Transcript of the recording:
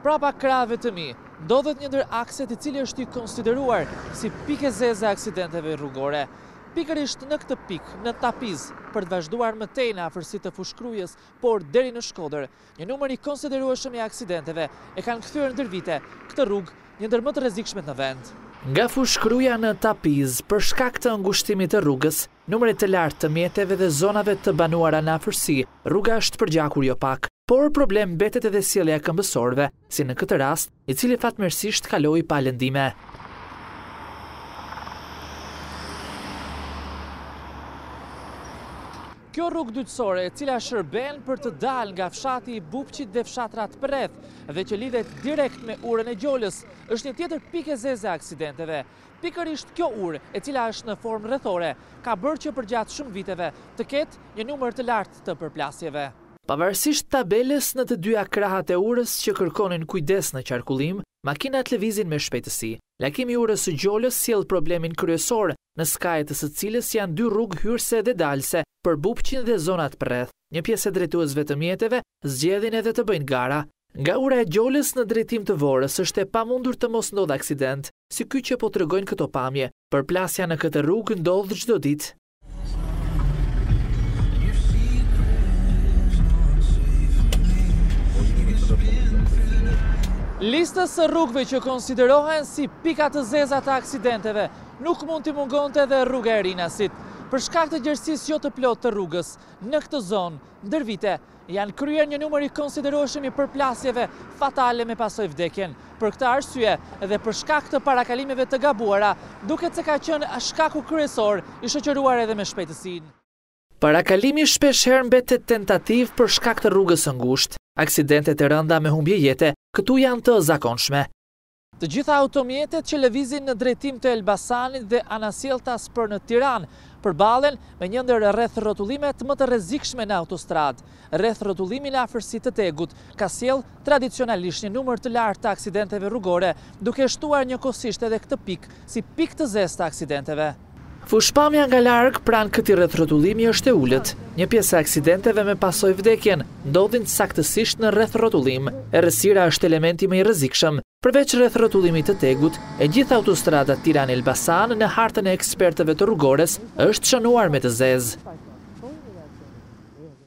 Prapa krahëve të mi, ndodhet një ndër akset i cili është i konsideruar si pikë e zezë e aksidenteve rrugore. Pikërisht në këtë pikë, në Tapizë, për të vazhduar më tej në afërsi të Fushë-Krujës, por deri në Shkodër, një numër i konsiderueshëm i aksidenteve e kanë kthyer ndër vite këtë rrugë një ndër më të rrezikshmet në vend. Nga Fushë-Kruja në Tapizë, për shkak të ngushtimit të rrugës, numrit të lartë të mjeteve dhe zonave të banuara në afërsi, rruga është përgjakur jo pak. Por problem mbetet edhe sjellja e këmbësorëve, si në këtë rast, i cili fatmirësisht kaloi pa lëndime. Kjo rrugë dytësore, e cila shërben për të dalë nga fshati i Bubqit dhe fshatrat përreth dhe që lidhet direkt me urën e Gjolës, është një tjetër pikë e zezë e aksidenteve. Pikërisht kjo urë, e cila është në formë rrethore, ka bërë që përgjatë shumë viteve të ketë një numër të lartë të përplasjeve. Pavarësisht tabelës në të dyja krahët e urës që kërkonin kujdes në qarkullim, makinat lëvizin me shpejtësi. Lakimi i urës së Gjolës sjell problemin kryesor, në skajet e së cilës janë dy rrugë hyrëse dhe dalëse për Bubqin dhe zonat përreth. Një pjesë e drejtuesve të mjeteve zgjedhin edhe të bëjnë gara. Nga ura e Gjolës në drejtim të Vorës është e pamundur të mos ndodhë aksident, si ky që po tregojnë këto pamje. Përplasja në këtë rrugë ndodh çdo ditë. Listës së rrugëve që konsiderohen si pika të zeza të aksidenteve, nuk mund t'i mungonte edhe rruga e Rinasit, për shkak të gjerësisë jo të plotë të rrugës. Në këtë zonë, ndër vite, janë kryer një numër i konsiderueshëm i përplasjeve fatale me pasojë vdekjen. Për këtë arsye, dhe për shkak të parakalimeve të gabuara, duket se ka qenë shkaku kryesor, i shoqëruar edhe me shpejtësinë. Parakalimi shpeshherë mbetet tentativë për shkak të rrugës së ngushtë. Aksidentet e rënda me humbje jete këtu janë të zakonshme. Të gjitha automjetet që lëvizin në drejtim të Elbasanit dhe anasjelltas për në Tiranë, përballen me një ndër rrethrrotullimet më të rrezikshme në autostradë. Rrethrrotullimi në afërsi të TEG-ut ka sjellë tradicionalisht një numër të lartë të aksidenteve rrugore, duke shtuar njëkohësisht edhe këtë pikë si pikë të zezë të aksidenteve. Fushëpamja nga larg pranë këtij rrethrrotullimi është e ulët. Një pjesë e aksidenteve me pasojë vdekjen ndodhin saktësisht në rrethrrotullim. Errësira është elementi më i rrezikshëm. Përveç rrethrrotullimit të TEG-ut, e gjithë autostrada Tiranë-Elbasan në hartën e ekspertëve të rrugores është shënuar me të zezë.